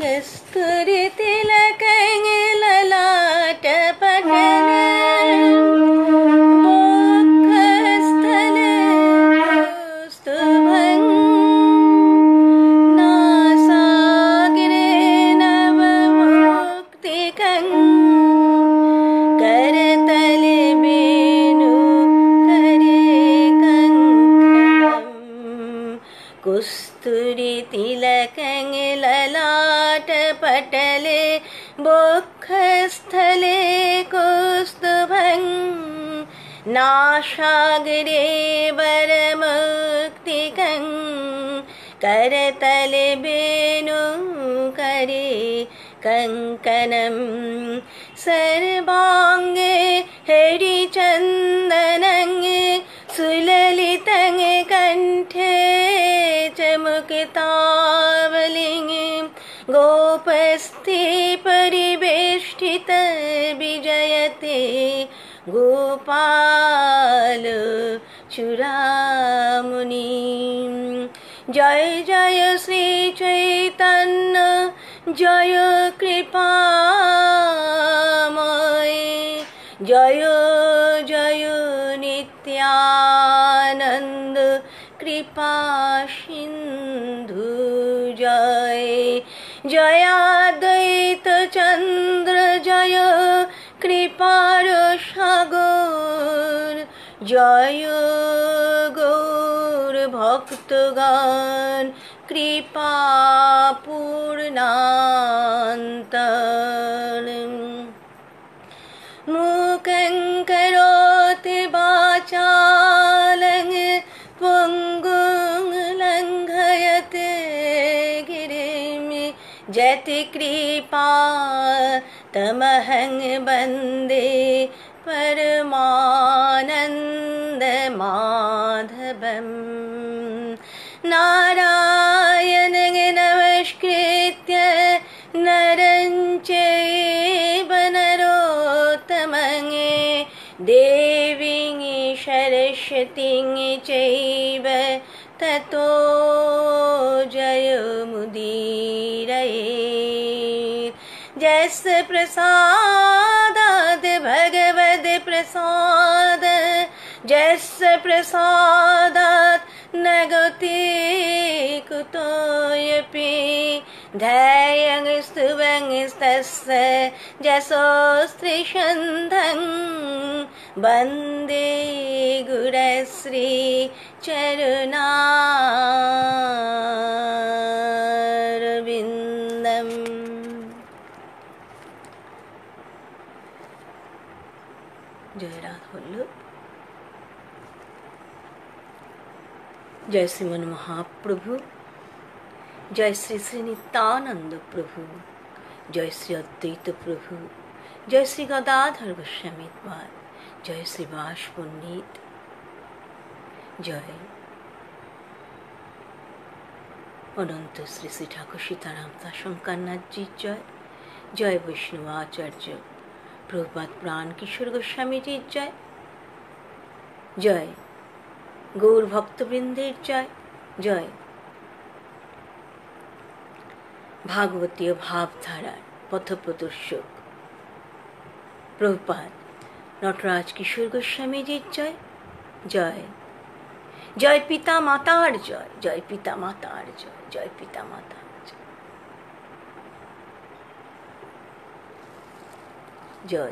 കസ്തൂരി തിലകങ്ങളലാട്ട गोपाल चूडामुनि जय जय श्री चैतन्य जय कृपामय जय गौरभक्तगण कृपा मुखं करोति वाचालं त्वङ्गुं लङ्घयते गिरिं जति कृपा तमहं वंदे परमानन्दमाधवम्। नारायण नमस्कृत्य नरं चैव नरोत्तमङ्गे देवीं सरस्वतीं चैव ततो जयमुदीरये। जस्य प्रसादाद् यद् प्रसाद जस्य प्रसादात् न गति कुतोऽपि धैर्य स्तु जसो स्त्रिषन्धं वन्दे गुणश्री चरुणाम् জয় শ্রীমন মহাপ্রভু জয় শ্রী শ্রী নিত্যানন্দ প্রভু জয় শ্রী অদ্বৈত প্রভু জয় শ্রী গদাধর গোস্বামী পাদ জয় শ্রী বাস পণ্ডিত জয় অনন্ত শ্রী শ্রী ঠাকুর সীতারাম দাসঙ্কারনাথজির জয় জয় বৈষ্ণব আচার্য প্রভুপাত প্রাণ কিশোর গোস্বামীজির জয় জয় গৌর ভক্তবৃন্দের জয় জয়। ভাগবতীয় ভাবধারার পথপ্রদর্শক। প্রভুপাত নটরাজ কিশোর গোস্বামীজির জয় জয়। জয় পিতা মাতার জয় জয় পিতা মাতার জয় জয় পিতা মাতার জয়। জয়।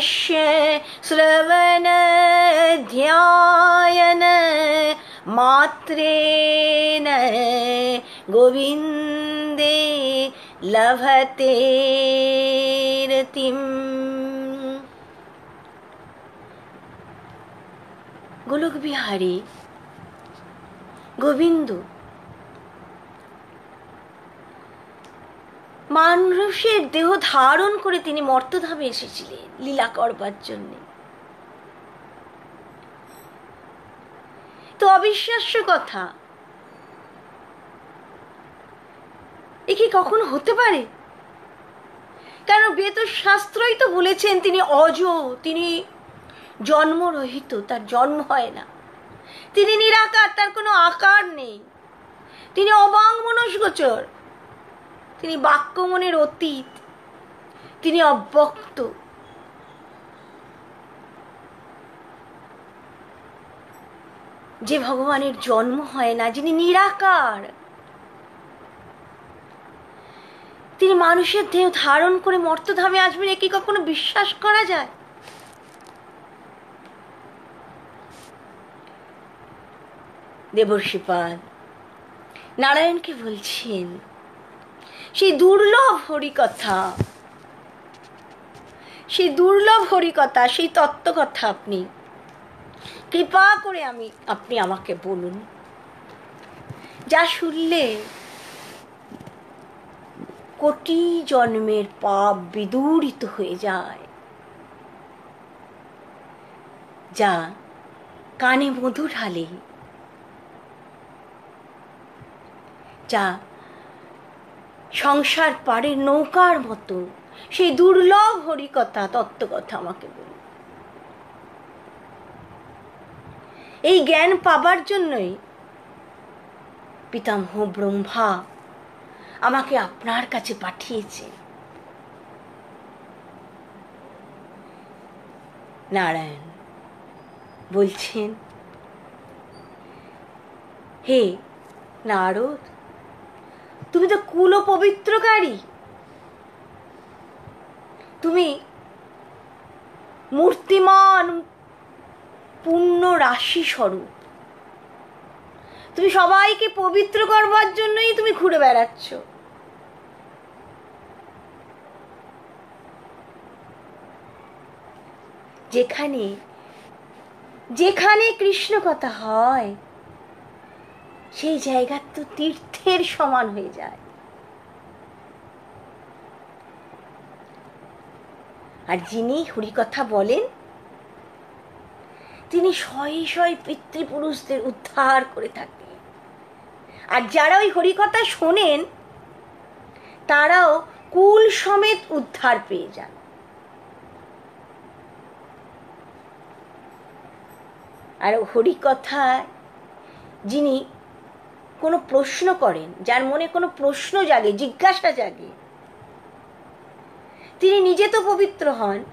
जस्य श्रवणध्यायन मात्रेण गोविन्दे लभते रतिम् গোলক বিহারী গোবিন্দ মানুষের দেহ ধারণ করে তিনি মর্তধামে এসেছিলেন লীলা করবার জন্যে। তো অবিশ্বাস্য কথা। এ কি কখনো হতে পারে? কারণ বেদ শাস্ত্রই তো বলেছেন তিনি অজ, তিনি জন্মরহিত, তার জন্ম হয় না। তিনি নিরাকার, তার কোনো আকার নেই। তিনি অবাং মনস্গোচর তিনি বাক্যমনের অতীত, তিনি অব্যক্ত। যে ভগবানের জন্ম হয় না, যিনি নিরাকার, তিনি মানুষের দেহ ধারণ করে মর্তধামে আসবেন, এ কি কখনো বিশ্বাস করা যায়? দেবর্ষিপাল নারায়ণকে বলছেন সেই দুর্লভ হরিকথা। সেই দুর্লভ হরিকথা, সেই তত্ত্বকথা আপনি। কৃপা করে আমি, আপনি আমাকে বলুন। যা শুনলে কোটি জন্মের পাপ বিদূরিত হয়ে যায়। যা কানে মধু ঢালে যা সংসার পাড়ের নৌকার মতো। সেই দুর্লভ হরিকথা তত্ত্বকথা আমাকে বলুন। এই জ্ঞান পাবার জন্যই পিতামহ ব্রহ্মা আমাকে আপনার কাছে পাঠিয়েছে। নারায়ণ বলছেন, হে নারদ তুমি তো কুল পবিত্রকারী। তুমি মূর্তিমান পূর্ণ রাশি স্বরূপ। তুমি সবাইকে পবিত্র করবার জন্যই তুমি ঘুরে বেড়াচ্ছ। যেখানে যেখানে কৃষ্ণ কথা হয় সেই জায়গা তো তীর্থের সমান হয়ে যায়। আর যিনি হরিকথা বলেন, তিনি শয়ে শয়ে পিতৃপুরুষদের উদ্ধার করে থাকেন। আর যারা ওই হরিকথা শোনেন, তারাও কুল সমেত উদ্ধার পেয়ে যান। আর হরিকথায় যিনি কোনো প্রশ্ন করেন, যার মনে কোনো প্রশ্ন জাগে, জিজ্ঞাসা জাগে। তিনি নিজে তো পবিত্র হন।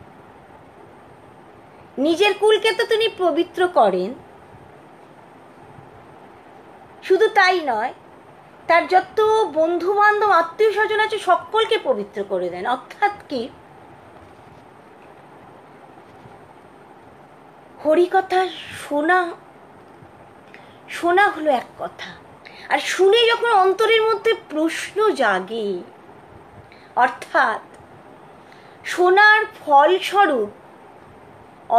নিজের কুলকে তো তিনি পবিত্র করেন। শুধু তাই নয়, তার যত বন্ধু বান্ধব আত্মীয় স্বজন আছে, সকলকে পবিত্র করে দেন। অর্থাৎ কি? হরিকথা শোনা শোনা হলো এক কথা। আর শুনে যখন অন্তরের মধ্যে প্রশ্ন জাগে, অর্থাৎ শোনার ফলস্বরূপ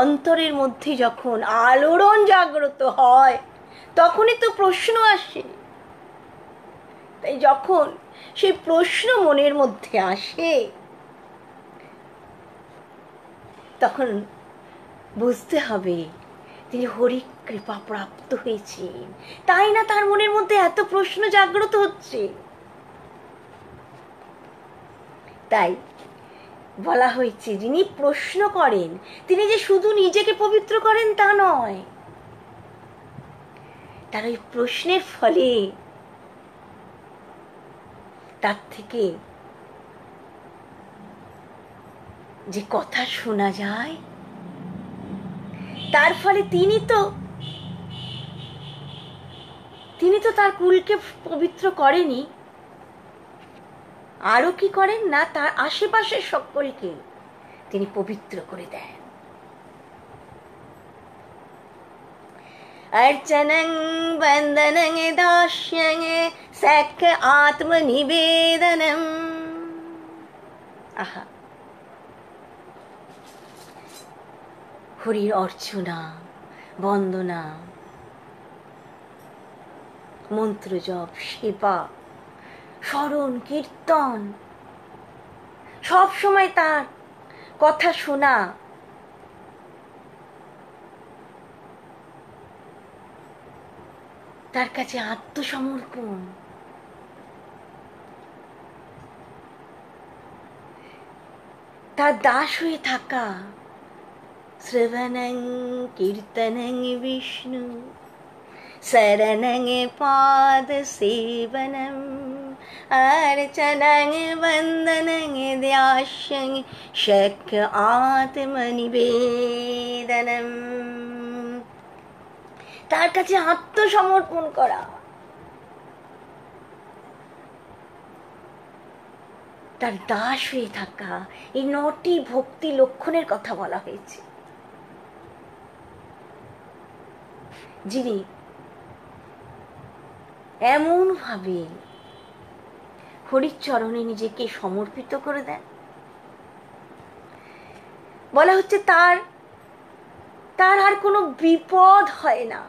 অন্তরের মধ্যে যখন আলোড়ন জাগ্রত হয়, তখনই তো প্রশ্ন আসে। তাই যখন সেই প্রশ্ন মনের মধ্যে আসে, তখন বুঝতে হবে তিনি হরি কৃপা প্রাপ্ত হয়েছেন। তাই না তার মনের মধ্যে এত প্রশ্ন জাগ্রত হচ্ছে? তাই বলা হয়েছে, যিনি প্রশ্ন করেন, তিনি যে শুধু নিজেকে পবিত্র করেন তা নয়, তার ওই প্রশ্নের ফলে তার থেকে যে কথা শোনা যায় তার ফলে তিনি তো তিনি তো তার কুলকে পবিত্র করেনি আরো কি করেন না তার আশেপাশের সকলকে তিনি পবিত্র করে দেন अर्चनं वन्दनं दास्यं सख आत्मनिवेदनम् আহা হরির অর্চনা, বন্দনা মন্ত্র জপ সেবা, স্মরণ, কীর্তন, সব সময় তার কথা শোনা। তার কাছে আত্মসমর্পণ। তার দাস হয়ে থাকা। শ্রবণং কীর্তনং বিষ্ণু শরণং পাদ সেবনম अर्चनं वन्दनं द्यास्यं शक्य আত্মনিবেদনম তার কাছে আত্মসমর্পণ করা তার দাস হয়ে থাকা এই নটি ভক্তি লক্ষণের কথা বলা হয়েছে যিনি এমন ভাবে হরিচরণে নিজেকে সমর্পিত করে দেন। বলা হচ্ছে তার তার আর কোনো বিপদ হয় না।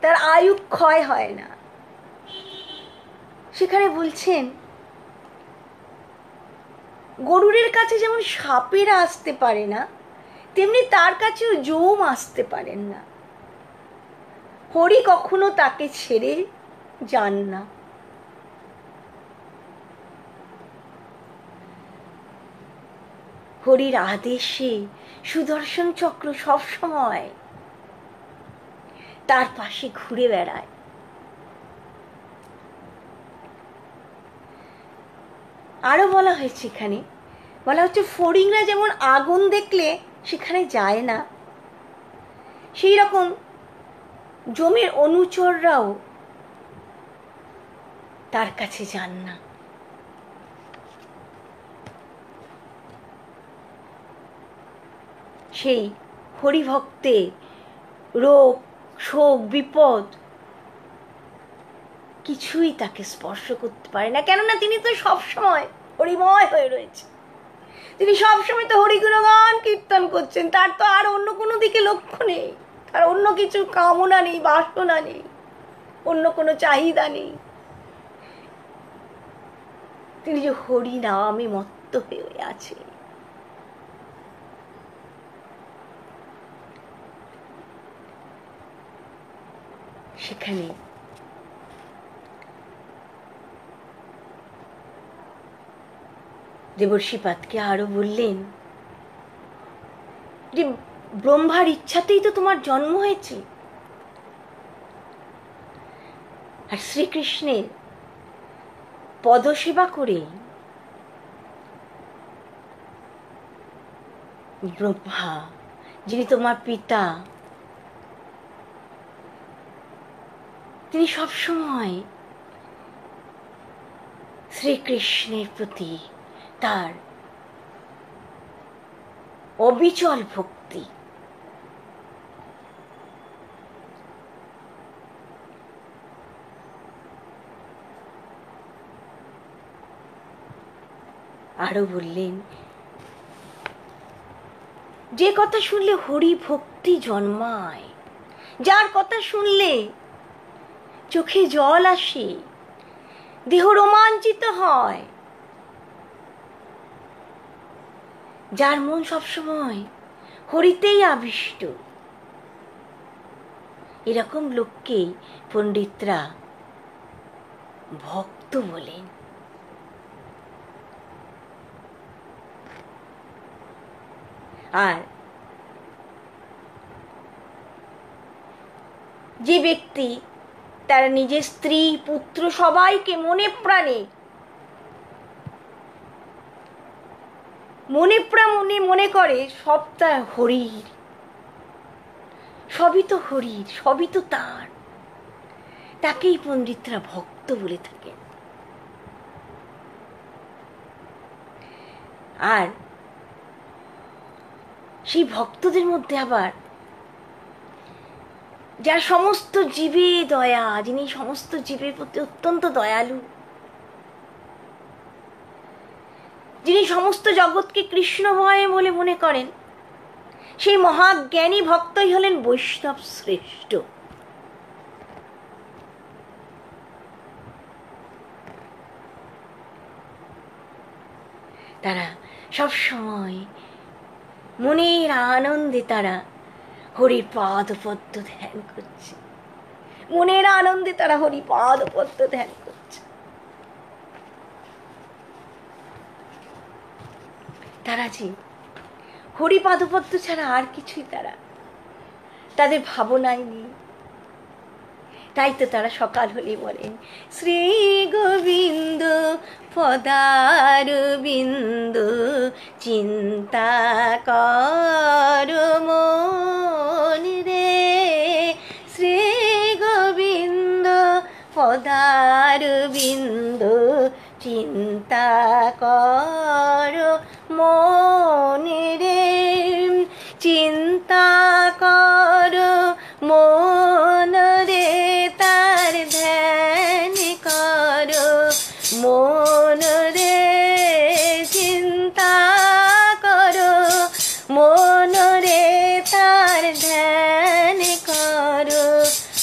তার আয়ু ক্ষয় হয় না। সেখানে বলছেন, গরুরের কাছে যেমন সাপেরা আসতে পারে না তেমনি তার কাছেও জম আসতে পারেন না। হরি কখনো তাকে ছেড়ে যান না। হরির আদেশে সুদর্শন চক্র সব সময় তার পাশে ঘুরে বেড়ায়। আরও বলা হয়েছে এখানে, বলা হচ্ছে ফড়িংরা যেমন আগুন দেখলে সেখানে যায় না। সেই রকম জমির অনুচররাও তার কাছে যান না। সেই হরিভক্তে রোগ, শোক, বিপদ কিছুই তাকে স্পর্শ করতে পারে না। কেননা তিনি তো সবসময় হরিময় হয়ে রয়েছে। তিনি সবসময় তো হরিগুণগান কীর্তন করছেন। তার তো আর অন্য কোনো দিকে লক্ষ্য নেই। তার অন্য কিছু কামনা নেই, বাসনা নেই, অন্য কোনো চাহিদা নেই। তিনি যে হরি নামে মত্ত হয়ে আছে। সেখানে দেবর্ষিপাতকে আরও বললেন, যে ব্রহ্মার ইচ্ছাতেই তো তোমার জন্ম হয়েছে। আর শ্রীকৃষ্ণের পদসেবা করে ব্রহ্মা, যিনি তোমার পিতা, তিনি সবসময় শ্রীকৃষ্ণের প্রতি তার অবিচল ভক্তি। আরও বললেন, যে কথা শুনলে হরি ভক্তি জন্মায়, যার কথা শুনলে চোখে জল আসে, দেহ রোমাঞ্চিত হয় যার মন সবসময় হরিতেই আবিষ্ট। এরকম লোককেই পণ্ডিতরা ভক্ত বলেন। আর যে ব্যক্তি তার নিজের স্ত্রী, পুত্র সবাইকে মনে প্রাণে মনে প্রাণে মনে করে সব তার হরির। সবই তো হরির, সবই তো তার। তাকেই পণ্ডিতরা ভক্ত বলে থাকেন। আর সেই ভক্তদের মধ্যে আবার যার সমস্ত জীবে দয়া, যিনি সমস্ত জীবের প্রতি অত্যন্ত দয়ালু যিনি সমস্ত জগৎকে কৃষ্ণময় বলে মনে করেন, সেই মহাজ্ঞানী ভক্তই হলেন বৈষ্ণব শ্রেষ্ঠ। তারা সব সময় মনের আনন্দে তারা হরির পাদ পদ্ম ধ্যান করছে। মনের আনন্দে তারা হরি পাদ পদ্ম ধ্যান করছে তারা যে হরি পাদপদ্ম ছাড়া আর কিছুই তারা। তাদের ভাবনাই নেই। তাই তো তারা সকাল হলে বলেন শ্রী গোবিন্দ, পদার বিন্দু, চিন্তা কর রে। শ্রী গোবিন্দ, পদার বিন্দু, চিন্তা কর মন রে চিন্তা কর মন রে তার ধ্যান কর মন রে চিন্তা কর মন রে তার ধ্যান কর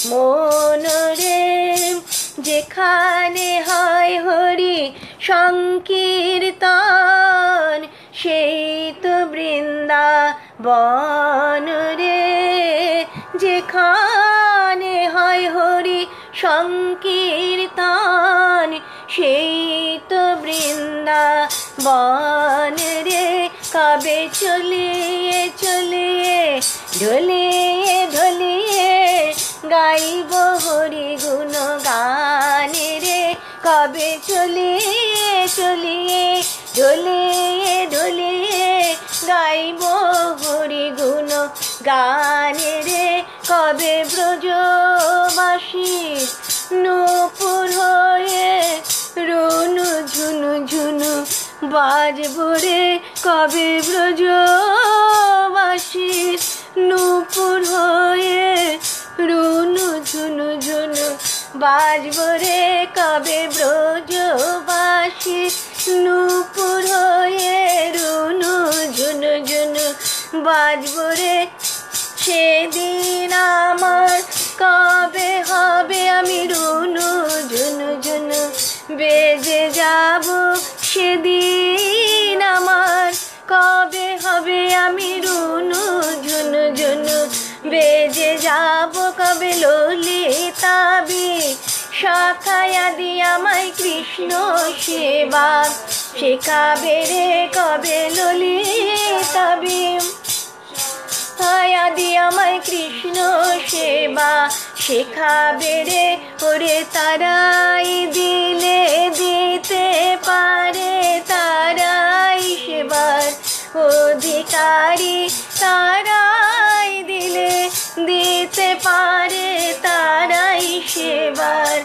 মন রে যেখানে হয় হরি সংকীর্তন সেই তো বৃন্দাবন রে, যেখানে হয় হরি সংকীর্তন সেই তো বৃন্দাবন রে, কবে চলিয়ে চলিয়ে, ঢলিয়ে ঢলিয়ে গাইব হরি গুণ গানে রে, কবে চলিয়ে চলিয়ে ঢলিয়ে ঢলিয়ে গাইব হরি গুণ গানে রে। কবে ব্রজবাসী নূপুর হয়ে রুনু ঝুনু ঝুনু বাজব রে? কবে ব্রজবাসী নূপুর হয়ে রুনু ঝুনু ঝুনু বাজব রে? কবে ব্রজবাসী নূপুর হয়ে রুনু ঝুনু ঝুনু বাজব রে। সেদিন আমার কবে হবে আমি রুনু ঝুনু ঝুনু বেজে যাব। সেদিন আমার কবে হবে আমি রুনু ঝুনু ঝুনু বেজে যাব কবে ললিতাবি শাখায়া দি আমায় কৃষ্ণ সেবা। শেখাবে রে কবে ললিতাবি আদি আমায় কৃষ্ণ সেবা। শেখাবে রে ওরে তারাই দিলে দিতে পারে তারাই সেবার। অধিকারী দিলে দিতে পারে তারাই সেবার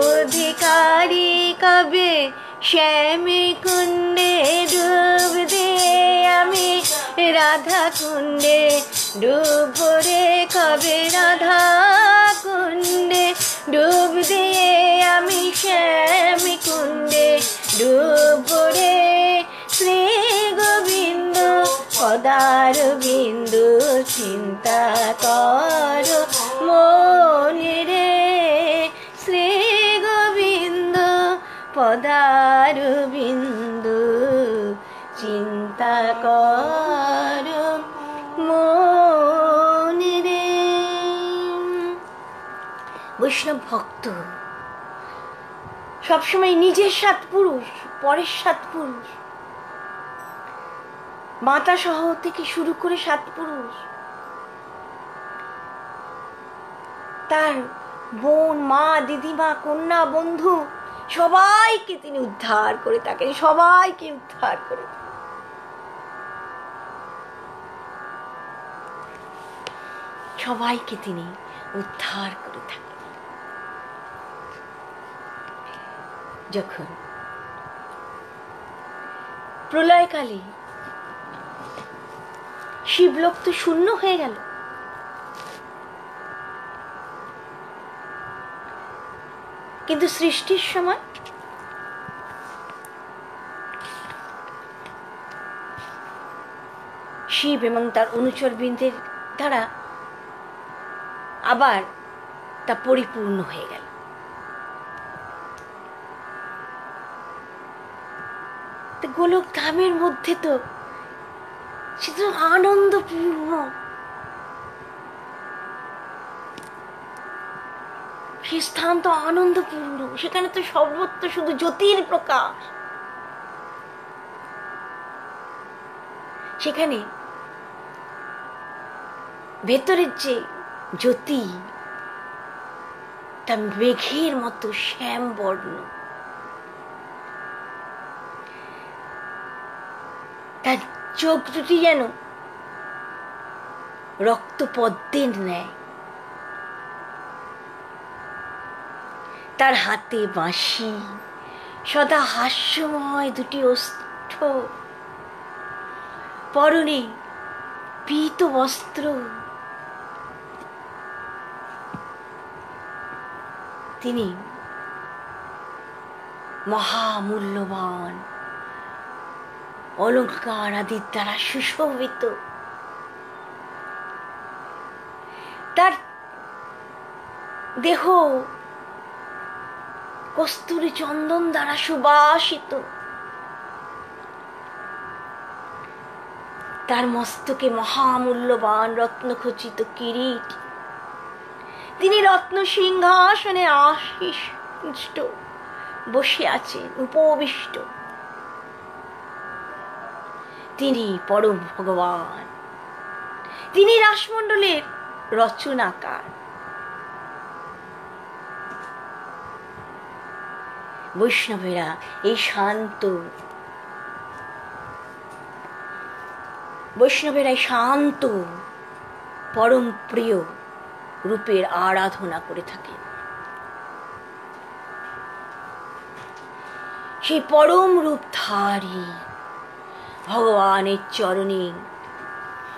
অধিকারী কবে? শ্যামী কুণ্ডে ডুব দিয়ে আমি, রাধা কুণ্ডে ডুব রে কবে? রাধা কুণ্ডে ডুব দিয়ে আমি, শ্যামী কুণ্ডে ডুব রে। শ্রী দার বিন্দু, চিন্তা কর মনে রে শ্রী গোবিন্দ, পদার বিন্দু, চিন্তা কর মনে রে বৈষ্ণব ভক্ত, সবসময় নিজের সাত পুরুষ, পরের সাত পুরুষ। মাতা সহ থেকে শুরু করে সাত পুরুষ। তার বোন, মা, দিদিমা, কন্যা, বন্ধু, সবাইকে তিনি উদ্ধার করে থাকেন, সবাইকে উদ্ধার করে সবাইকে তিনি উদ্ধার করে থাকেন। যখন প্রলয়কালে শিবলোক তো শূন্য হয়ে গেল। কিন্তু সৃষ্টির সময়? শিব এবং তার অনুচর বৃন্দের দ্বারা আবার তা পরিপূর্ণ হয়ে গেল। গোলক ধামের মধ্যে তো সে তো আনন্দপূর্ণ সে স্থান তো আনন্দপূর্ণ সেখানে তো সর্বত্র শুধু জ্যোতির প্রকাশ। সেখানে ভেতরের যে জ্যোতি তা মেঘের মতো শ্যাম বর্ণ চোখ দুটি যেন রক্ত পদ্মের ন্যায়। তার হাতে বাঁশি, সদা হাস্যময় দুটি ওষ্ঠ পরনে পীত বস্ত্র। তিনি মহামূল্যবান অলঙ্কার আদির দ্বারা সুশোভিত। তার দেহ কস্তুরী চন্দন দ্বারা সুবাসিত। তার মস্তকে মহামূল্যবান রত্নখচিত কিরিট। তিনি রত্ন সিংহাসনে আশিষ্ট। বসে আছেন, উপবিষ্ট। তিনি পরম ভগবান। তিনি রাসমণ্ডলের রচনাকার। বৈষ্ণবেরা, এই শান্ত বৈষ্ণবেরা এই শান্ত, পরম প্রিয় রূপের আরাধনা করে থাকেন। সেই পরম রূপধারী ভগবানের চরণে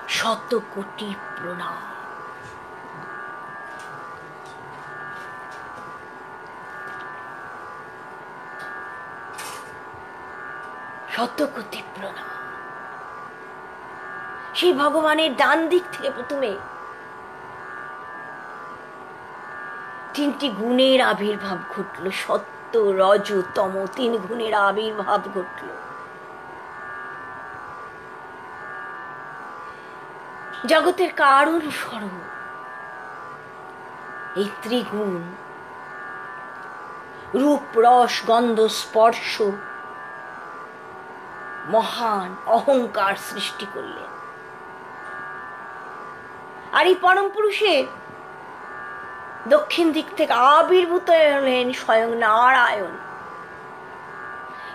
শত কোটি প্রণাম। শত কোটি প্রণাম। সেই ভগবানের ডান দিক থেকে প্রথমে তিনটি গুণের আবির্ভাব ঘটল, সত্য, রজ, তম, তিন গুণের আবির্ভাব ঘটল। জগতের কারণ স্বরূপ এই ত্রিগুণ, রূপ, রস, গন্ধ, স্পর্শ, মহান অহংকার সৃষ্টি করলেন আর এই পরম পুরুষের দক্ষিণ দিক থেকে আবির্ভূত হলেন স্বয়ং নারায়ণ।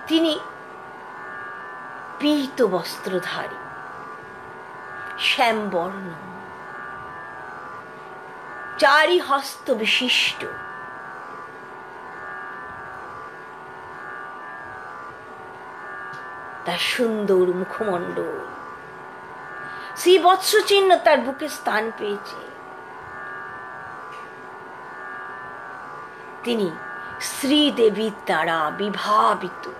তিনি পীত বস্ত্রধারী। শ্যামবর্ণ। চারি হস্ত বিশিষ্ট। তার সুন্দর মুখমণ্ডল। শ্রী বৎস চিহ্ন তার বুকে স্থান পেয়েছে। তিনি শ্রীদেবীর দ্বারা বিভাবিত।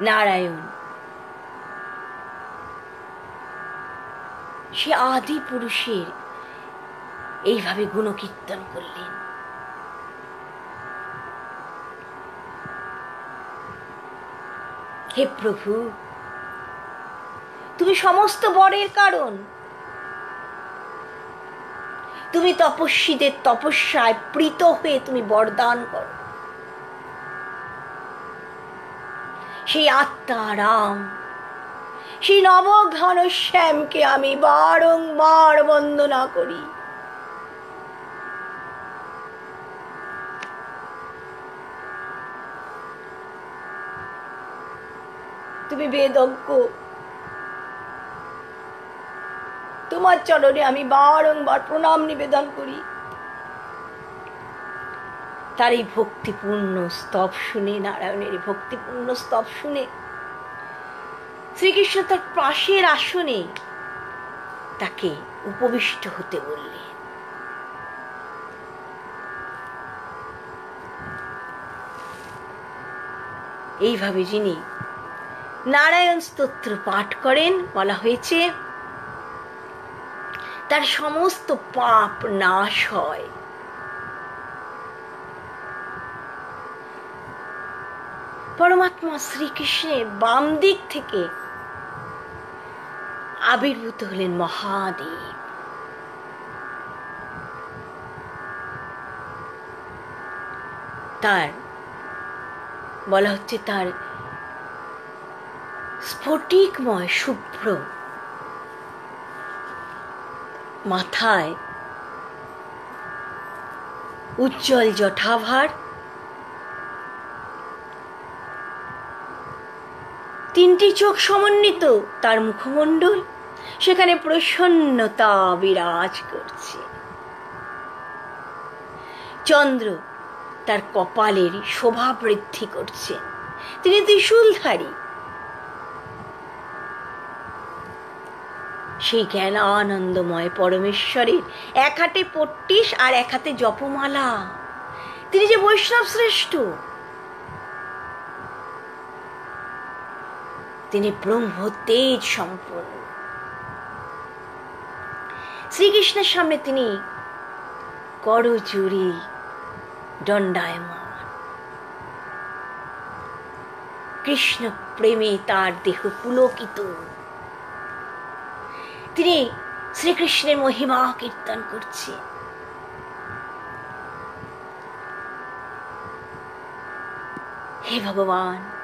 নারায়ণ। সে আদি পুরুষের এইভাবে গুণকীর্তন করলেন। হে প্রভু, তুমি সমস্ত বরের কারণ। তুমি তপস্বীদের তপস্যায় প্রীত হয়ে তুমি বরদান করো। সেই আত্মারাম সেই নবঘন শ্যামকে আমি বারংবার বন্দনা করি। তুমি বেদজ্ঞ, তোমার চরণে আমি বারংবার প্রণাম নিবেদন করি। তার এই ভক্তিপূর্ণ স্তব শুনে, নারায়ণের ভক্তিপূর্ণ স্তব শুনে, শ্রীকৃষ্ণ তার পাশের আসনে তাকে উপবিষ্ট হতে বললেন। এইভাবে যিনি নারায়ণ স্তোত্র পাঠ করেন, বলা হয়েছে, তার সমস্ত পাপ নাশ হয়। পরমাত্মা শ্রীকৃষ্ণের বাম দিক থেকে আবির্ভূত হলেন মহাদেব। তার, বলা হচ্ছে তার স্ফটিকময় শুভ্র মাথায় উজ্জ্বল জঠাভার তিনটি চোখ সমন্বিত, তার মুখমণ্ডল সেখানে প্রসন্নতা বিরাজ করছে। চন্দ্র তার কপালের শোভা বৃদ্ধি করছে। তিনি ত্রিশূলধারী। সেই জ্ঞান আনন্দময় পরমেশ্বরের এক হাতে পট্টিস আর এক হাতে জপমালা। তিনি যে বৈষ্ণব শ্রেষ্ঠ তিনি ব্রহ্ম তেজ সম্পন্ন। শ্রীকৃষ্ণের সামনে তিনি করচুরি দণ্ডায়মান। কৃষ্ণ প্রেমে তার দেহ পুলকিত। তিনি শ্রীকৃষ্ণের মহিমা কীর্তন করছে। হে ভগবান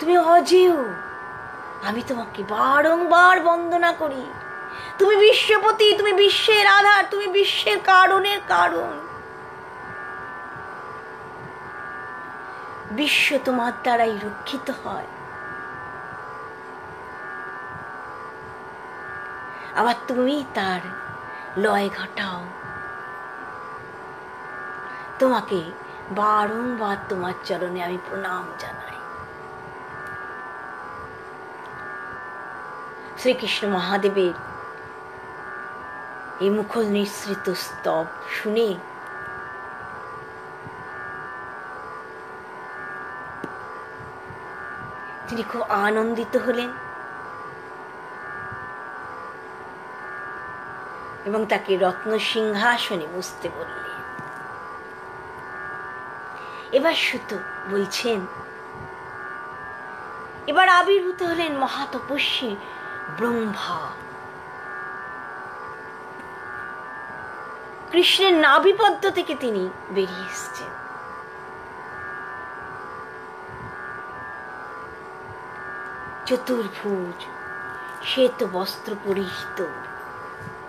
তুমি অজেয়। আমি তোমাকে বারংবার বন্দনা করি। তুমি বিশ্বপতি, তুমি বিশ্বের আধার, তুমি বিশ্বের কারণের কারণ। বিশ্ব তোমার দ্বারাই রক্ষিত হয়। আবার তুমি তার লয় ঘটাও। তোমাকে বারংবার তোমার চরণে আমি প্রণাম জানাই। শ্রীকৃষ্ণ মহাদেবের এই মুখল নিঃসৃত স্তব শুনে তিনি খুব আনন্দিত হলেন এবং তাকে রত্ন সিংহাসনে বসতে বললেন। এবার সুতো বলছেন, এবার আবির্ভূত হলেন মহাতপস্বী ব্রহ্মা। কৃষ্ণের নাভিপদ্ম থেকে তিনি বেরিয়ে এসছেন। চতুর্ভুজ শ্বেত বস্ত্র পরিহিত,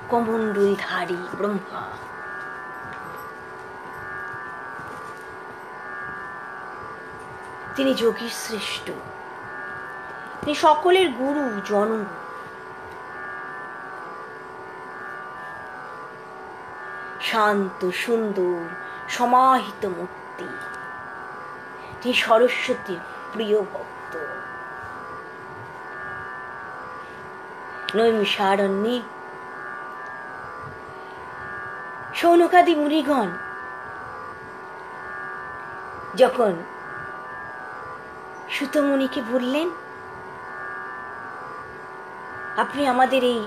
কমণ্ডলধারী ব্রহ্মা। তিনি যোগীর শ্রেষ্ঠ। তিনি সকলের গুরু, জনক। শান্ত, সুন্দর, সমাহিত মূর্তি। তিনি সরস্বতীর প্রিয় ভক্ত। নৈমিষারণ্যে সৌনকাদি মুনিগণ যখন সুতমুনিকে বললেন, আপনি আমাদের এই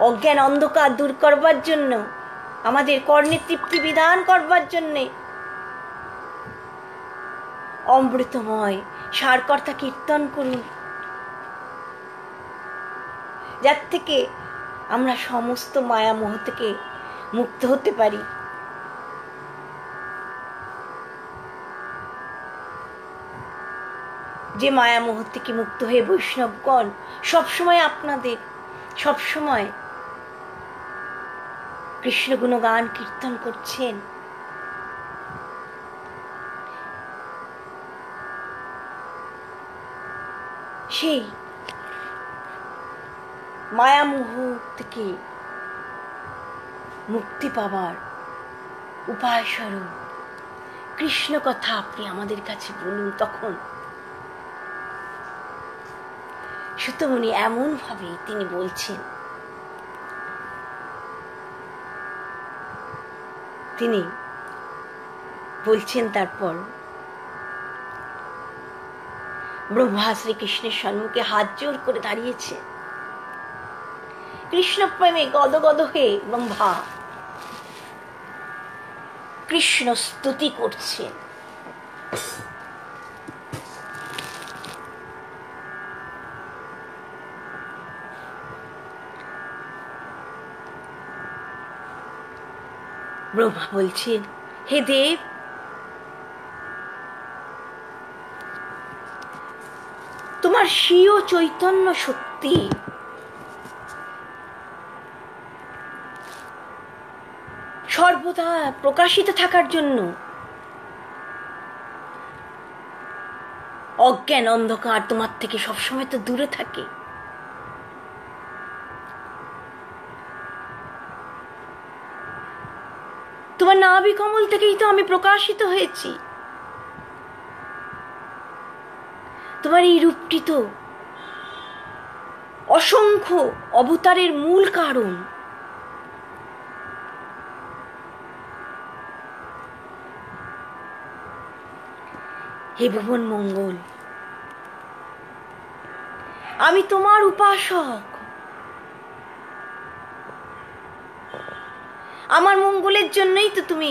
অজ্ঞান অন্ধকার দূর করবার জন্য আমাদের কর্ণের তৃপ্তি বিধান করবার জন্যে। অমৃতময় সারকর্তা কীর্তন করুন। যার থেকে আমরা সমস্ত মায়া মোহ থেকে মুক্ত হতে পারি। যে মায়া মোহ থেকে মুক্ত হয়ে বৈষ্ণবগণ সবসময় আপনাদের, সবসময় কৃষ্ণ গুণগান কীর্তন করছেন। সেই মায়ামোহ থেকে মুক্তি পাবার উপায় স্বরূপ কৃষ্ণ কথা আপনি আমাদের কাছে বলুন তখন। সুতমণি এমন ভাবে তিনি বলছেন তিনি বলছেন তারপর, ব্রহ্মা শ্রীকৃষ্ণের সম্মুখে হাত জোর করে দাঁড়িয়েছে। কৃষ্ণ প্রেমে গদগদ হয়ে ব্রহ্মা কৃষ্ণ স্তুতি করছেন। ব্রহ্মা বলছেন। হে দেব। তোমার স্বীয় চৈতন্য শক্তি সর্বদা প্রকাশিত থাকার জন্য। অজ্ঞান অন্ধকার তোমার থেকে সবসময় তো দূরে থাকে। নাভি কমল থেকেই তো আমি প্রকাশিত হয়েছি। তোমার এই রূপটি তো অসংখ্য অবতারের মূল কারণ। হে ভুবন মঙ্গল, আমি তোমার উপাসক। আমার মঙ্গলের জন্যই তো তুমি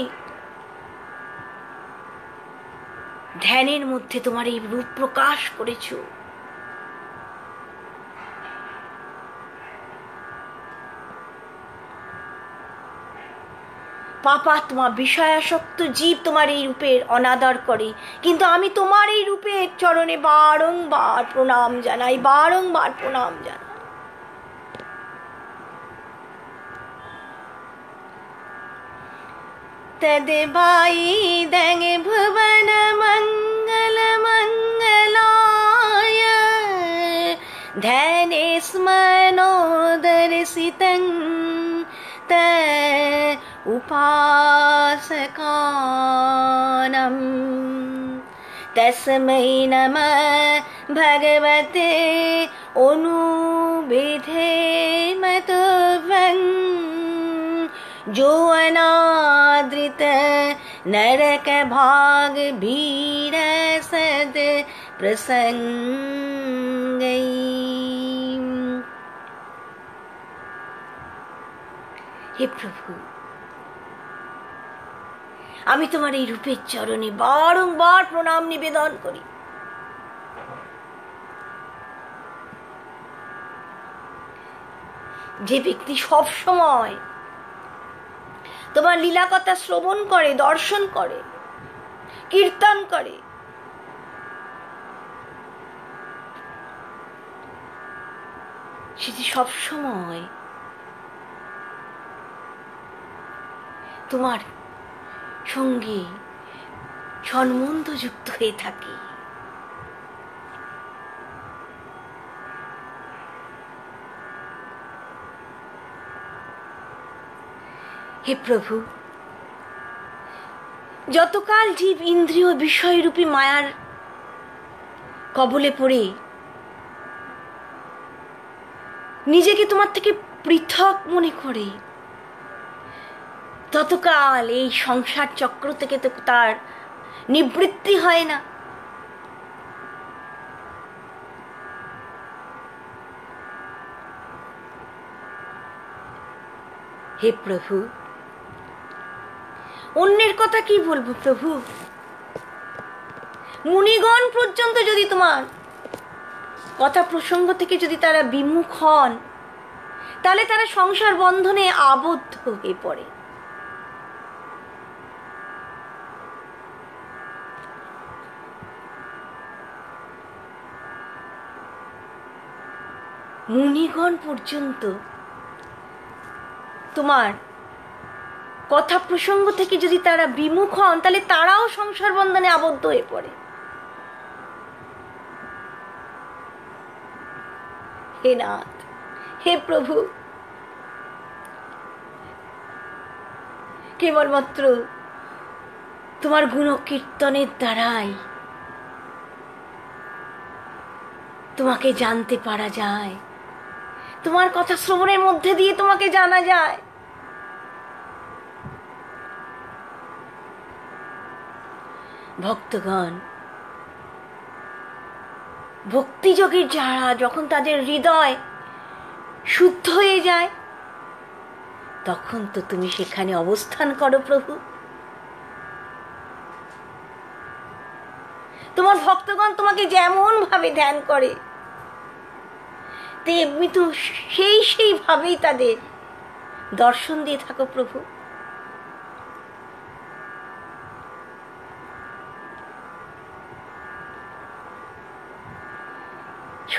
ধ্যানের মধ্যে তোমার এই রূপ প্রকাশ করেছ। পাপা, তোমার বিষয়াসক্ত জীব তোমার এই রূপের অনাদর করে। কিন্তু আমি তোমার এই রূপের চরণে বারংবার প্রণাম জানাই, বারংবার প্রণাম জানাই। तद्वायिदङ्गभुवनमङ्गलमङ्गलाय धने स्मनोदर्शितं त उपासकानम् तस्मै नमः भगवते अनुविधे मतुभङ्ग जो अनादृत नरक भाग भीर सद प्रसंग হে প্রভু আমি তোমার এই রূপের চরণে বারংবার প্রণাম নিবেদন করি যে ব্যক্তি সব সময় তোমার লীলা কথা শ্রবণ করে, দর্শন করে, কীর্তন করে। সেটি সবসময় তোমার সঙ্গে সম্বন্ধযুক্ত হয়ে থাকে। হে প্রভু, যতকাল জীব ইন্দ্রিয় বিষয়রূপী মায়ার কবলে পড়ে, নিজেকে তোমার থেকে পৃথক মনে করে, ততকাল এই সংসার চক্র থেকে তো তার নিবৃত্তি হয় না। হে প্রভু অন্যের কথা কি বলব, প্রভু? মুনিগণ পর্যন্ত যদি তোমার কথা প্রসঙ্গ থেকে যদি তারা বিমুখ হন, তাহলে তারা সংসার বন্ধনে আবদ্ধ হয়ে পড়ে। মুনিগণ পর্যন্ত তোমার কথা প্রসঙ্গ থেকে যদি তারা বিমুখ হন, তাহলে তারাও সংসার বন্ধনে আবদ্ধ হয়ে পড়ে। হে নাথ, হে প্রভু, কেবলমাত্র তোমার গুণকীর্তনের দ্বারাই তোমাকে জানতে পারা যায়। তোমার কথা শ্রবণের মধ্যে দিয়ে তোমাকে জানা যায়। ভক্তগণ, ভক্তিযোগের যারা যখন তাদের হৃদয় শুদ্ধ হয়ে যায়, তখন তো তুমি সেখানে অবস্থান করো প্রভু। তোমার ভক্তগণ তোমাকে যেমন ভাবে ধ্যান করে, তেমনি তো সেই সেই ভাবেই তাদের দর্শন দিয়ে থাকো প্রভু।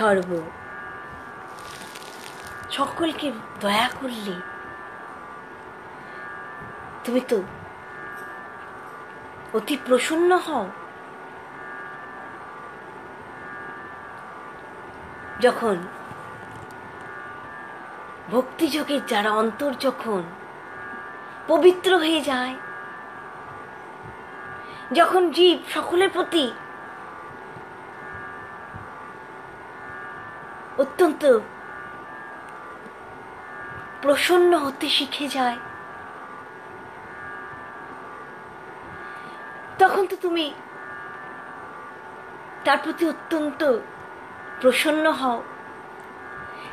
সর্ব সকলকে দয়া করলে। তুমি তো অতি প্রসন্ন হও। যখন ভক্তিযোগের যারা অন্তর যখন পবিত্র হয়ে যায়, যখন জীব সকলের প্রতি অত্যন্ত প্রসন্ন হতে শিখে যায়। তখন তো তুমি তার প্রতি অত্যন্ত প্রসন্ন হও।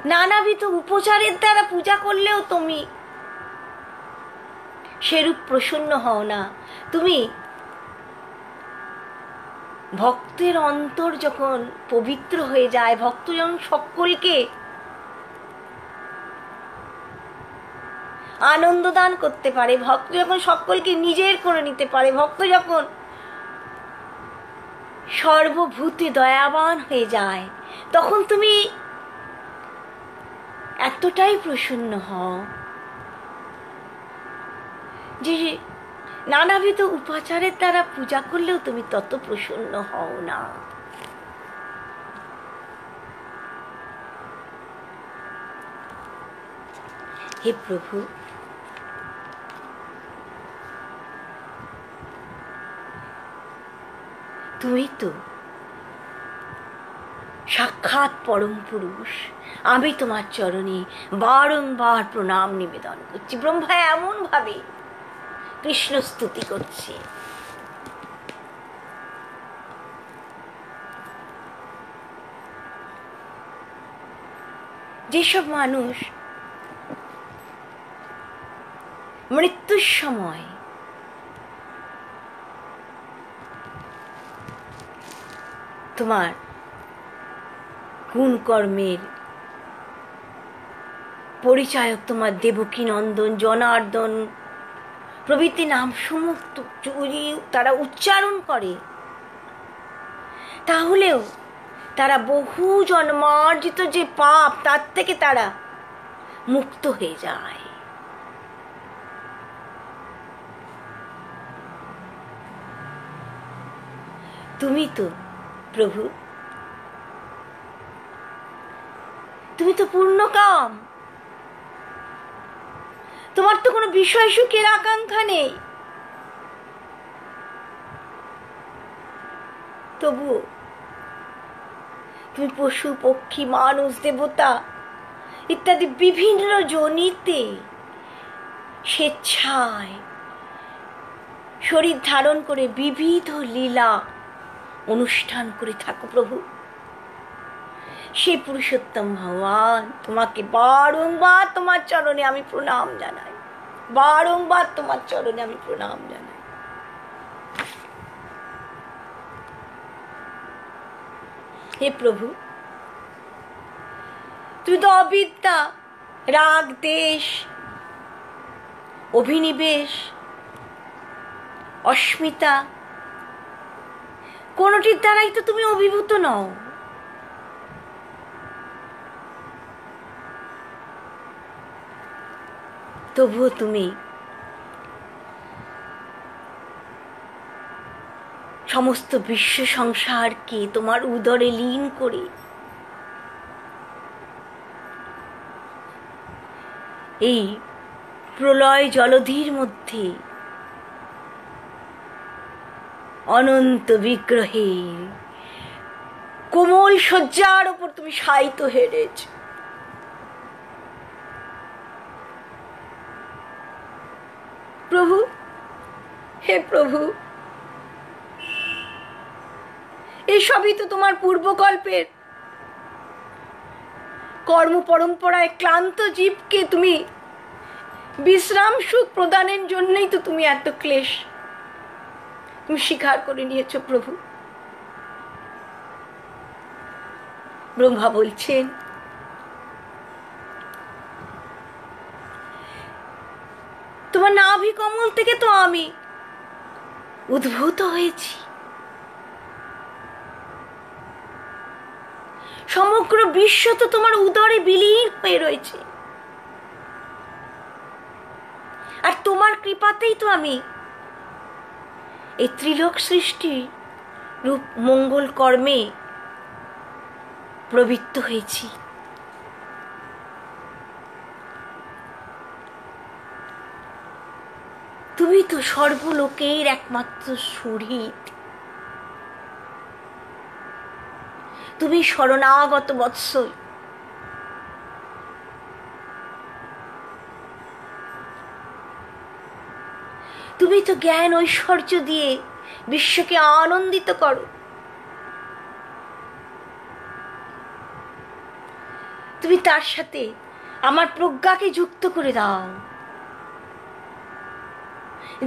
নানাবিধ উপচারের দ্বারা পূজা করলেও তুমি সেরূপ প্রসন্ন হও না। তুমি ভক্তের অন্তর যখন পবিত্র হয়ে যায়, ভক্ত যখন সকলকে আনন্দ দান করতে পারে, ভক্ত যখন সকলকে নিজের করে নিতে পারে, ভক্ত যখন সর্বভূতে দয়াবান হয়ে যায়, তখন তুমি এতটাই প্রসন্ন হও যে নানাবিধ উপাচারের দ্বারা পূজা করলেও তুমি তত প্রসন্ন হও না। হে প্রভু, তুমি তো সাক্ষাৎ পরম পুরুষ। আমি তোমার চরণে বারংবার প্রণাম নিবেদন করছি। ব্রহ্মা এমন ভাবে কৃষ্ণ স্তুতি করছে। যেসব মানুষ মৃত্যুর সময় তোমার গুণকর্মের পরিচায়ক তোমার দেবকী নন্দন জনার্দন প্রভৃতি নাম সমস্ত যদি তারা উচ্চারণ করে। তাহলেও তারা বহু জন্মার্জিত যে পাপ, তার থেকে তারা মুক্ত হয়ে যায়। তুমি তো প্রভু, তুমি তো পূর্ণ কাম তোমার তো কোনো বিষয় সুখের আকাঙ্ক্ষা নেই। তবু তুমি পশু, পক্ষী, মানুষ, দেবতা ইত্যাদি বিভিন্ন জনিতে স্বেচ্ছায় শরীর ধারণ করে বিবিধ লীলা অনুষ্ঠান করে থাকো প্রভু। সেই পুরুষোত্তম ভগবান, তোমাকে বারংবার তোমার চরণে আমি প্রণাম জানাই। বারংবার তোমার চরণে আমি প্রণাম জানাই। হে প্রভু তুই তো অবিদ্যা, রাগ, দেশ, অভিনিবেশ, অস্মিতা, কোনটির দ্বারাই তো তুমি অভিভূত নও। তবুও তুমি সমস্ত বিশ্ব সংসারকে তোমার উদরে লীন করে এই প্রলয় জলধির মধ্যে অনন্ত বিগ্রহে কোমল শয্যার ওপর তুমি সাইত হেরেছ প্রভু, হে প্রভু। এসবই তো তোমার পূর্বকল্পের। কর্ম পরম্পরায় ক্লান্ত জীবকে তুমি বিশ্রাম সুখ প্রদানের জন্যই তো তুমি এত ক্লেশ। তুমি স্বীকার করে নিয়েছ প্রভু। ব্রহ্মা বলছেন তোমার নাভি কমল থেকে তো আমি উদ্ভূত হয়েছি। সমগ্র বিশ্ব তো তোমার উদরে বিলীন হয়ে রয়েছে। আর তোমার কৃপাতেই তো আমি এই ত্রিলোক সৃষ্টি রূপ মঙ্গল কর্মে প্রবৃত্ত হয়েছি। তুমি তো সর্বলোকের একমাত্র সুহৃদ তুমি শরণাগত বৎসল তুমি তো জ্ঞান ঐশ্বর্য দিয়ে বিশ্বকে আনন্দিত করো। তুমি তার সাথে আমার প্রজ্ঞাকে যুক্ত করে দাও।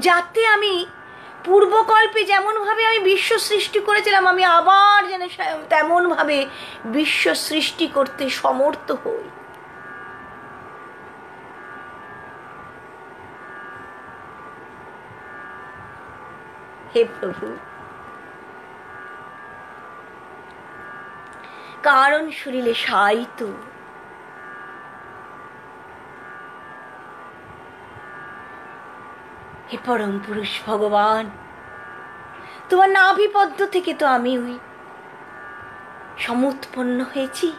যাতে আমি পূর্বকল্পে যেমনভাবে আমি বিশ্ব সৃষ্টি করেছিলাম, আমি আবার যেন তেমনভাবে বিশ্ব সৃষ্টি করতে সমর্থ হই। হে প্রভু, কারণ শরীরে সাইত হে পরম পুরুষ ভগবান। তোমার নাভিপদ্ম থেকে তো আমি ওই সমুৎপন্ন হয়েছি।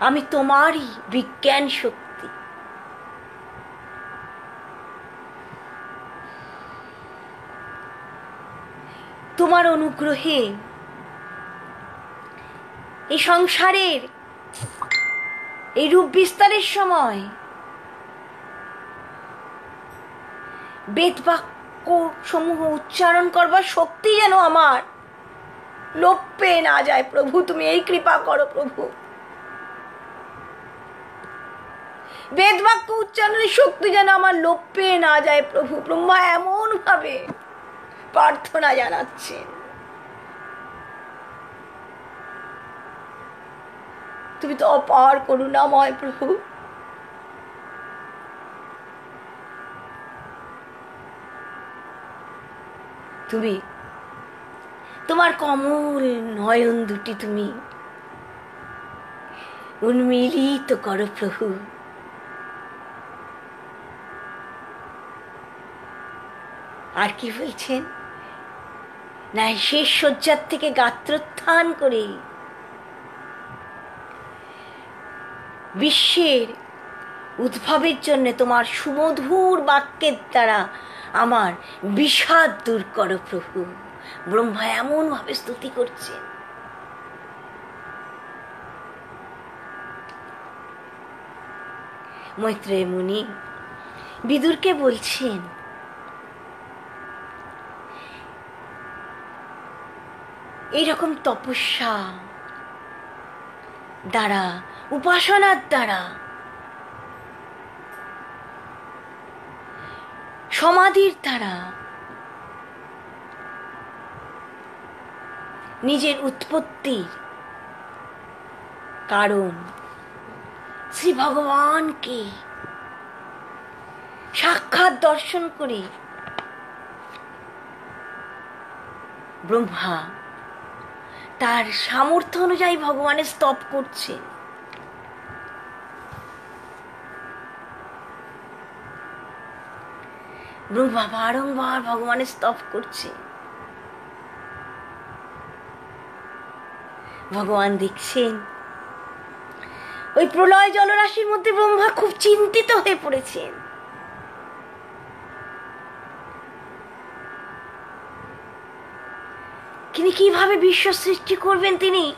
আমি তোমারই বিজ্ঞান শক্তি। তোমার অনুগ্রহে এই সংসারের এই রূপ বিস্তারের সময় বেদ বাক্য সমূহ উচ্চারণ করবার শক্তি যেন আমার। লোপ পেয়ে না যায় প্রভু, তুমি এই কৃপা করো প্রভু। বেদ বাক্য উচ্চারণের শক্তি যেন আমার লোপ পেয়ে না যায় প্রভু। ব্রহ্মা এমন ভাবে প্রার্থনা জানাচ্ছেন। তুমি তো অপার করুণাময় প্রভু। তুমি, তোমার কমল নয়ন দুটি তুমি। উন্মিলিত করো প্রভু। আর কি বলছেন না শেষ শয্যার থেকে গাত্রোত্থান করে বিশ্বের উদ্ভবের জন্য তোমার সুমধুর বাক্যের দ্বারা আমার বিষাদ দূর করো প্রভু। ব্রহ্মা এমনভাবে স্তুতি করছেন মৈত্রেয় মুনি বিদুরকে বলছেন, এইরকম তপস্যা দ্বারা উপাসনার দ্বারা। সমাধির দ্বারা। নিজের উৎপত্তির কারণ শ্রী ভগবানকে সাক্ষাৎ দর্শন করে ব্রহ্মা তার সামর্থ্য অনুযায়ী ভগবানের স্তব করছে বারংবার ভগবানের স্তব করছে। ভগবান দেখছেন, ওই প্রলয় জলরাশির মধ্যে ব্রহ্মা খুব চিন্তিত হয়ে পড়েছেন। তিনি কীভাবে বিশ্ব সৃষ্টি করবেন তিনি?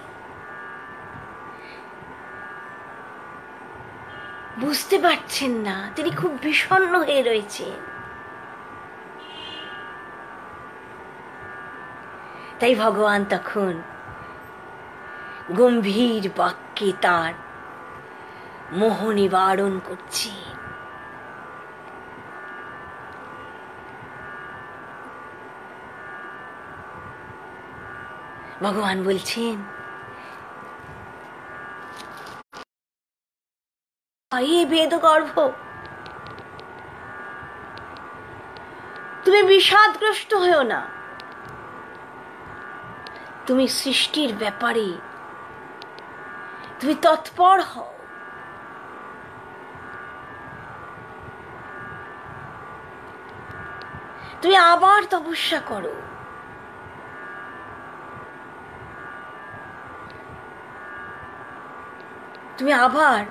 বুঝতে পারছেন না, তিনি খুব বিষণ্ণ হয়ে রয়েছেন। তাই ভগবান তখন গম্ভীর বাক্যে তার মোহ নিবারণ করছে। ভগবান বলছেন বেদ গর্ভ তুমি বিষাদগ্রস্ত হয়েও না। তুমি সৃষ্টির ব্যাপারে। তুমি তৎপর হও। তুমি আবার তপস্যা করো। তুমি আবার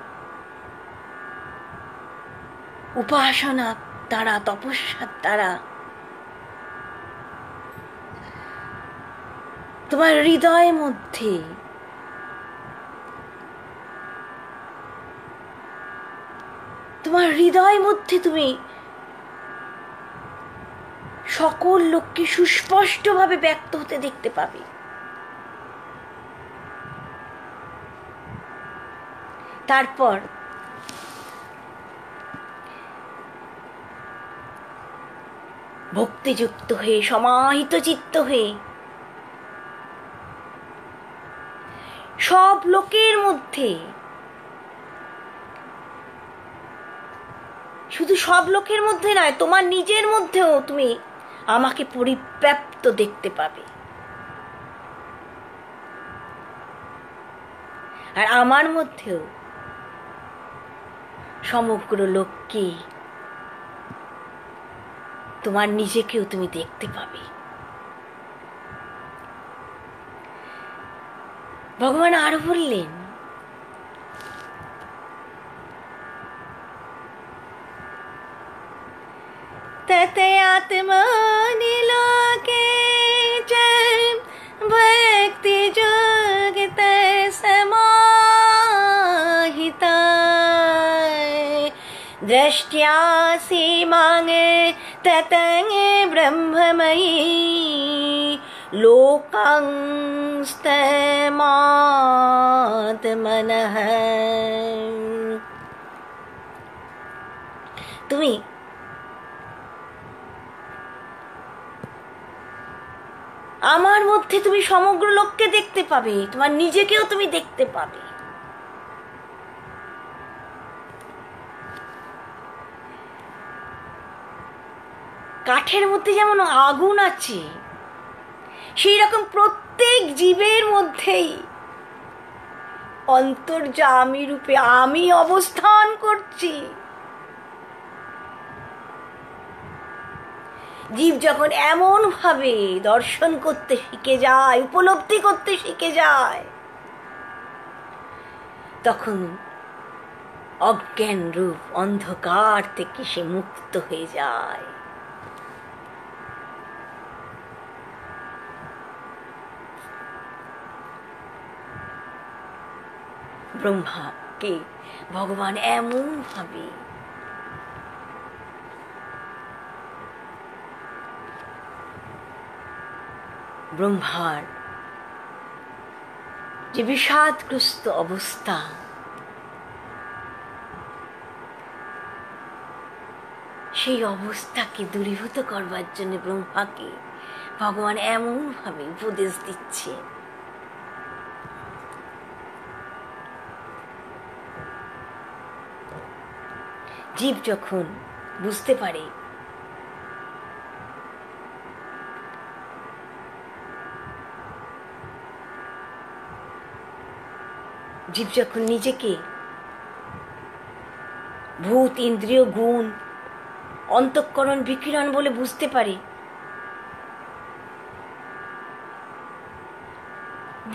উপাসনা দ্বারা, তপস্যার দ্বারা তোমার হৃদয়ের মধ্যে। তোমার হৃদয় মধ্যে তুমি সকল লোককে সুস্পষ্টভাবে ব্যক্ত হতে দেখতে পাবে। তারপর ভক্তিযুক্ত হয়ে সমাহিত চিত্ত হয়ে সব লোকের মধ্যে। শুধু সব লোকের মধ্যে নয়, তোমার নিজের মধ্যেও তুমি আমাকে পরিব্যাপ্ত দেখতে পাবে। আর আমার মধ্যেও সমগ্র লোককে তোমার নিজেকেও তুমি দেখতে পাবে। ভগবান আরও বললেন ততয়াত্মানি লোকে চর্ম ভক্তি যোগ ততং ব্রহ্মময়ী। লোকাংস্তমাত্মনঃ তুমি আমার মধ্যে তুমি সমগ্র লোককে দেখতে পাবে, তোমার নিজেকেও তুমি দেখতে পাবে। কাঠের মধ্যে যেমন আগুন আছে সেই রকম প্রত্যেক জীবের মধ্যেই অন্তর্যামী রূপে আমি অবস্থান করছি। জীব যখন এমন ভাবে দর্শন করতে শিখে যায়, উপলব্ধি করতে শিখে যায়, তখন অজ্ঞান রূপ অন্ধকার থেকে সে মুক্ত হয়ে যায়। ব্রহ্মাকে ভগবান এমন ভাবে। ব্রহ্মার যে বিষাদগ্রস্ত অবস্থা, সেই অবস্থাকে দূরীভূত করবার জন্য ব্রহ্মাকে ভগবান এমনভাবে উপদেশ দিচ্ছে। জীব যখন বুঝতে পারে জীব যখন নিজেকে ভূত, ইন্দ্রিয়, গুণ, অন্তঃকরণ, বিকিরণ বলে বুঝতে পারে,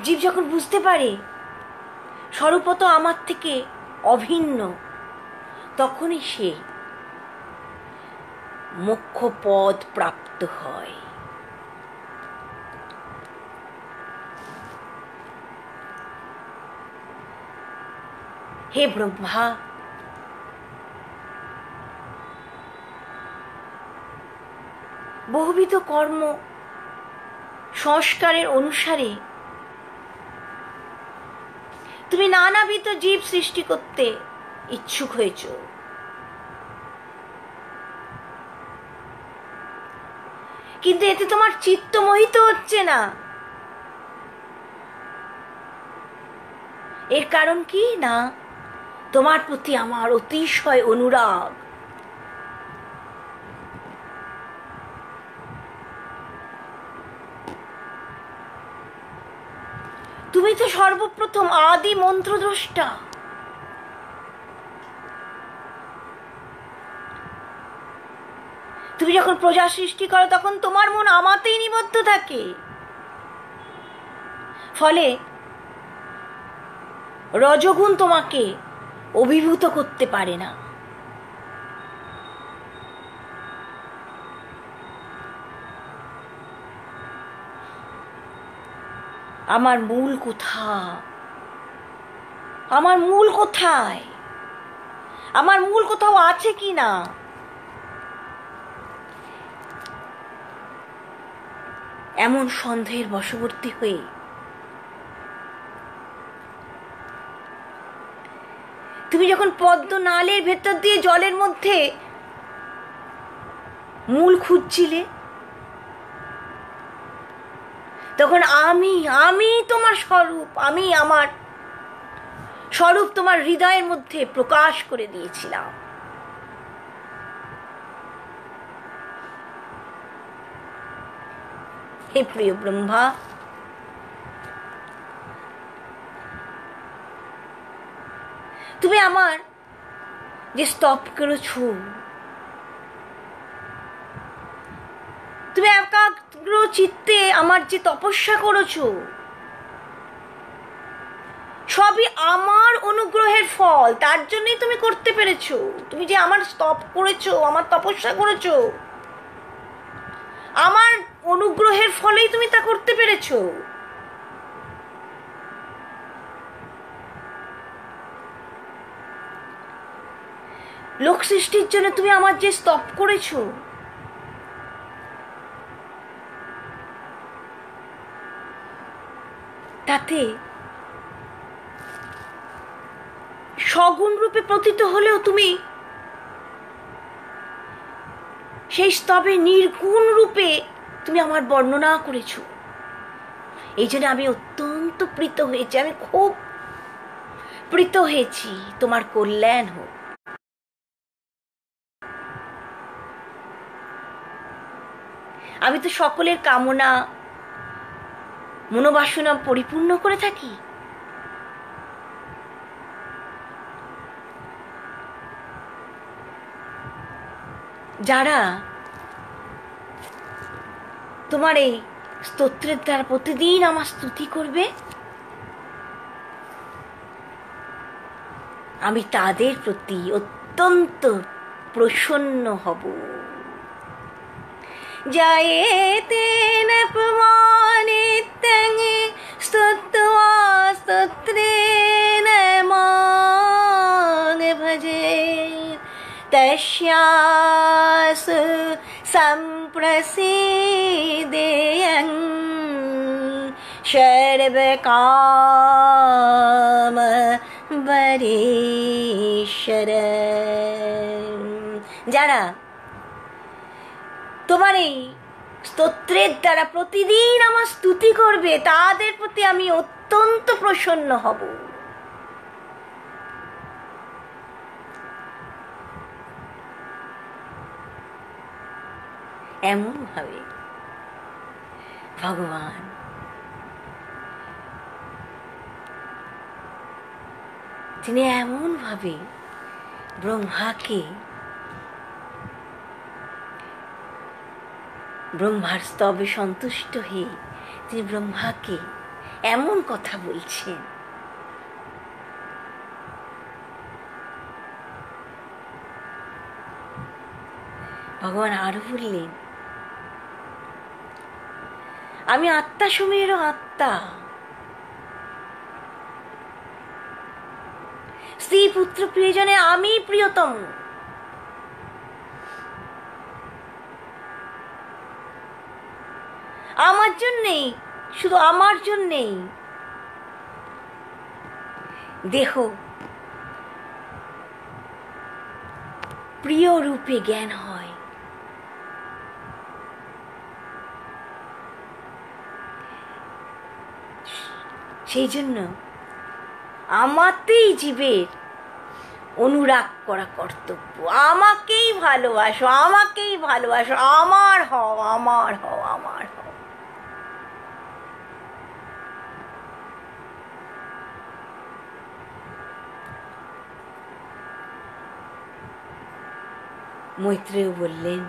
জীব যখন বুঝতে পারে, স্বরূপত আমার থেকে অভিন্ন। তখনই সে মুখ্য পদ প্রাপ্ত হয়। হে ব্রহ্মা, বহুবিধ কর্ম সংস্কারের অনুসারে তুমি নানাবিধ জীব সৃষ্টি করতে ইচ্ছুক হয়েছ। কিন্তু এতে তোমার চিত্ত মোহিত হচ্ছে না। এর কারণ কি না? তোমার প্রতি আমার অতিশয় অনুরাগ। তুমি তো সর্বপ্রথম আদি মন্ত্রদ্রষ্টা। তুমি যখন প্রজা সৃষ্টি করো, তখন তোমার মন আমাতেই নিবদ্ধ থাকে। ফলে রজগুণ তোমাকে অভিভূত করতে পারে না। আমার মূল কোথা আমার মূল কোথায়? আমার মূল কোথাও আছে কি না এমন সন্দেহের বশবর্তী হয়ে তুমি যখন পদ্ম নালের ভেতর দিয়ে জলের মধ্যে মূল খুঁজছিলে, তখন আমি আমি তোমার স্বরূপ, আমি আমার স্বরূপ তোমার হৃদয়ের মধ্যে প্রকাশ করে দিয়েছিলাম। হে প্রিয় ব্রহ্মা। তুমি আমার যে স্তব করেছ, তুমি একাগ্র চিত্তে আমার যে তপস্যা করেছ, সবই আমার অনুগ্রহের ফল, তার জন্যই তুমি করতে পেরেছ। তুমি যে আমার স্তব করেছ, আমার তপস্যা করেছ, আমার অনুগ্রহের ফলেই তুমি তা করতে পেরেছ। লোক সৃষ্টির জন্য তুমি আমার যে স্তব করেছ, তাতে সগুণ রূপে প্রতীত হলেও তুমি সেই স্তবে নির্গুণ রূপে তুমি আমার বর্ণনা করেছ। এই জন্য আমি অত্যন্ত প্রীত হয়েছি, আমি খুব প্রীত হয়েছি, তোমার কল্যাণ হোক। আমি তো সকলের কামনা, মনোবাসনা পরিপূর্ণ করে থাকি। যারা তোমার এই স্তোত্রের দ্বারা প্রতিদিন আমার স্তুতি করবে? আমি তাদের প্রতি অত্যন্ত প্রসন্ন হব। জয়েতে ভজে, তস্যাসু সম सम्प्रसीदेयं सर्वकाम বরেশ্বর যারা তোমার এই স্তোত্রের দ্বারা প্রতিদিন আমার স্তুতি করবে তাদের প্রতি আমি অত্যন্ত প্রসন্ন হব এমনভাবে ভগবান তিনি এমনভাবে ব্রহ্মাকে ব্রহ্মার স্তবে সন্তুষ্ট হয়ে তিনি ব্রহ্মাকে এমন কথা বলছেন। ভগবান আরও বললেন আমি আত্মা সময়েরও আত্মা। স্ত্রী পুত্র প্রিয়জনে আমি প্রিয়তম। আমার জন্যেই, শুধু আমার জন্যেই। দেহ প্রিয় রূপে জ্ঞান হয়। সেই জন্য আমাতেই জীবের অনুরাগ করা কর্তব্য। আমাকেই ভালোবাসো আমাকেই ভালোবাসো, আমার হও আমার হও আমার হও। মৈত্রেয় বললেন,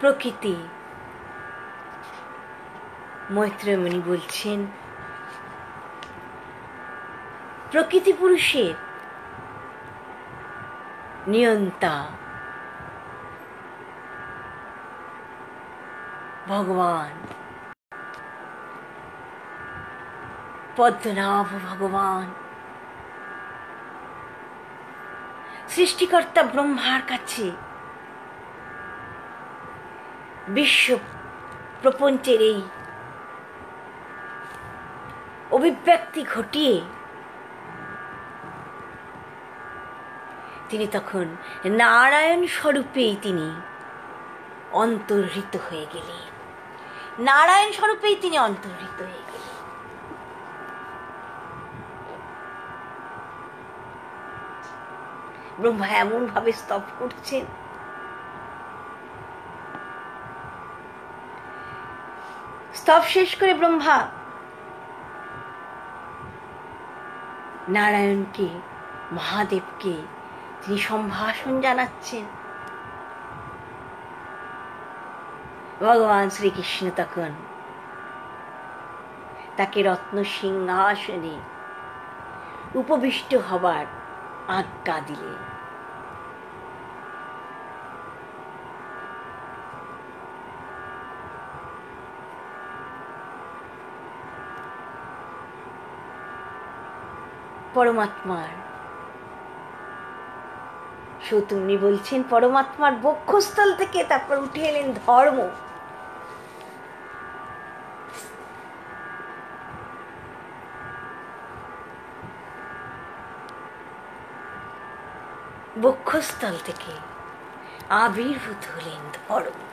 প্রকৃতি মৈত্রমণি বলছেন প্রকৃতি পুরুষের নিয়ন্তা। ভগবান। পদ্মনাভ ভগবান। সৃষ্টিকর্তা ব্রহ্মার কাছে বিশ্ব প্রপঞ্চের এই অভিব্যক্তি ঘটিয়ে। তিনি তখন নারায়ণ স্বরূপেই তিনি অন্তর্হিত হয়ে গেলেন। নারায়ণ স্বরূপেই তিনি অন্তর্হিত হয়ে গেলেন। ব্রহ্মা এমন ভাবে স্তব করছেন। স্তব শেষ করে ব্রহ্মা নারায়ণকে মহাদেবকে তিনি সম্ভাষণ জানাচ্ছেন। ভগবান শ্রীকৃষ্ণ তখন তাকে রত্ন সিংহাসনে উপবিষ্ট হবার আজ্ঞা দিলেন। পরমাত্মার। সৌতুমনি বলছেন, পরমাত্মার বক্ষস্থল থেকে তারপর উঠে এলেন ধর্ম। বক্ষস্থল থেকে আবির্ভূত হলেন ধর্ম।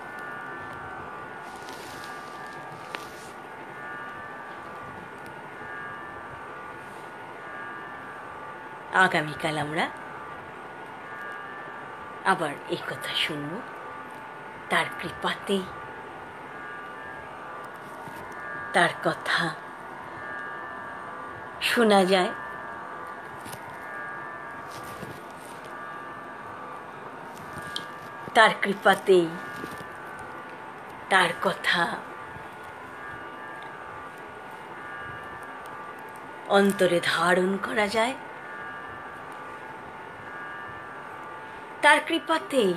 আগামীকাল আমরা আবার এই কথা শুনব। তার কৃপাতেই, তার কথা শোনা যায়। তার কৃপাতেই, তার কথা অন্তরে ধারণ করা যায়। তার কৃপাতেই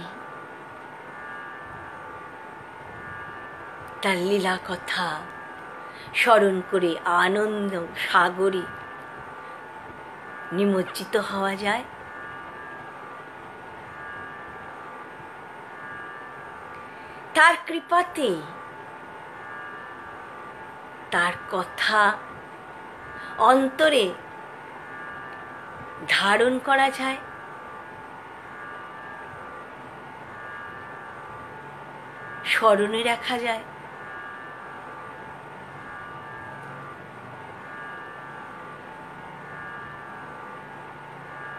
তার লীলা কথা, স্মরণ করে আনন্দ সাগরে নিমজ্জিত হওয়া যায়। তার কৃপাতে তার কথা অন্তরে ধারণ করা যায়। স্মরণে রাখা যায়।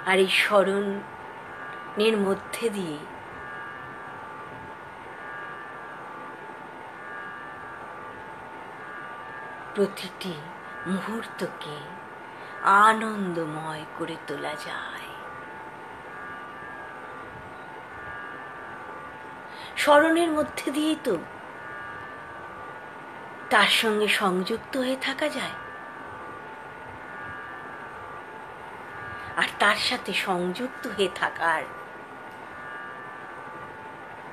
আর এই স্মরণ নের মধ্যে দিয়ে প্রতিটি মুহূর্তকে আনন্দময় করে তোলা যায়। স্মরণের মধ্যে দিয়েই তো তার সঙ্গে সংযুক্ত হয়ে থাকা যায়। আর তার সাথে সংযুক্ত হয়ে থাকার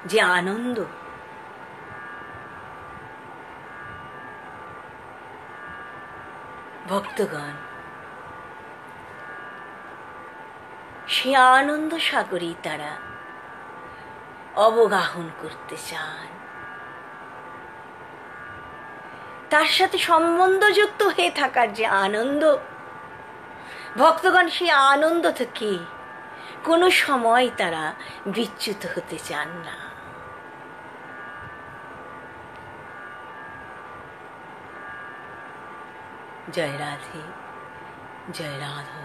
যে আনন্দ, ভক্তগণ, সে আনন্দ সাগরেই তারা অবগাহন করতে চান। তার সাথে সম্বন্ধযুক্ত হয়ে থাকার যে আনন্দ, ভক্তগণ সেই আনন্দ থেকে কোনো সময় তারা বিচ্যুত হতে চান না। জয় রাধে, জয় রাধা।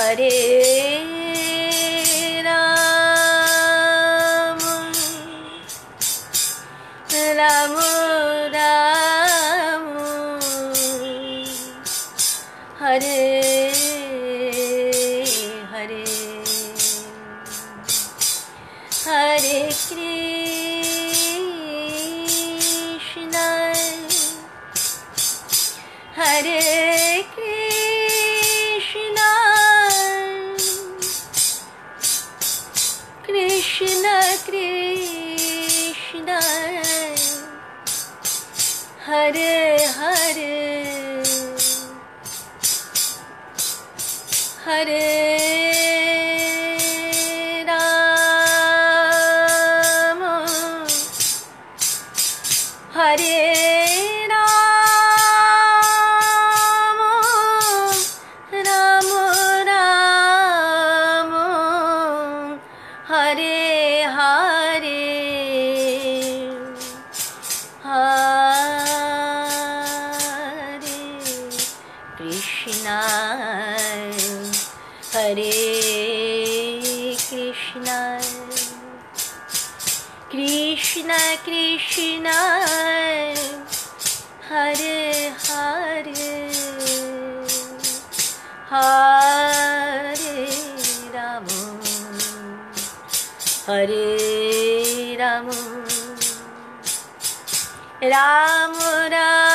হরে হরে राम राम।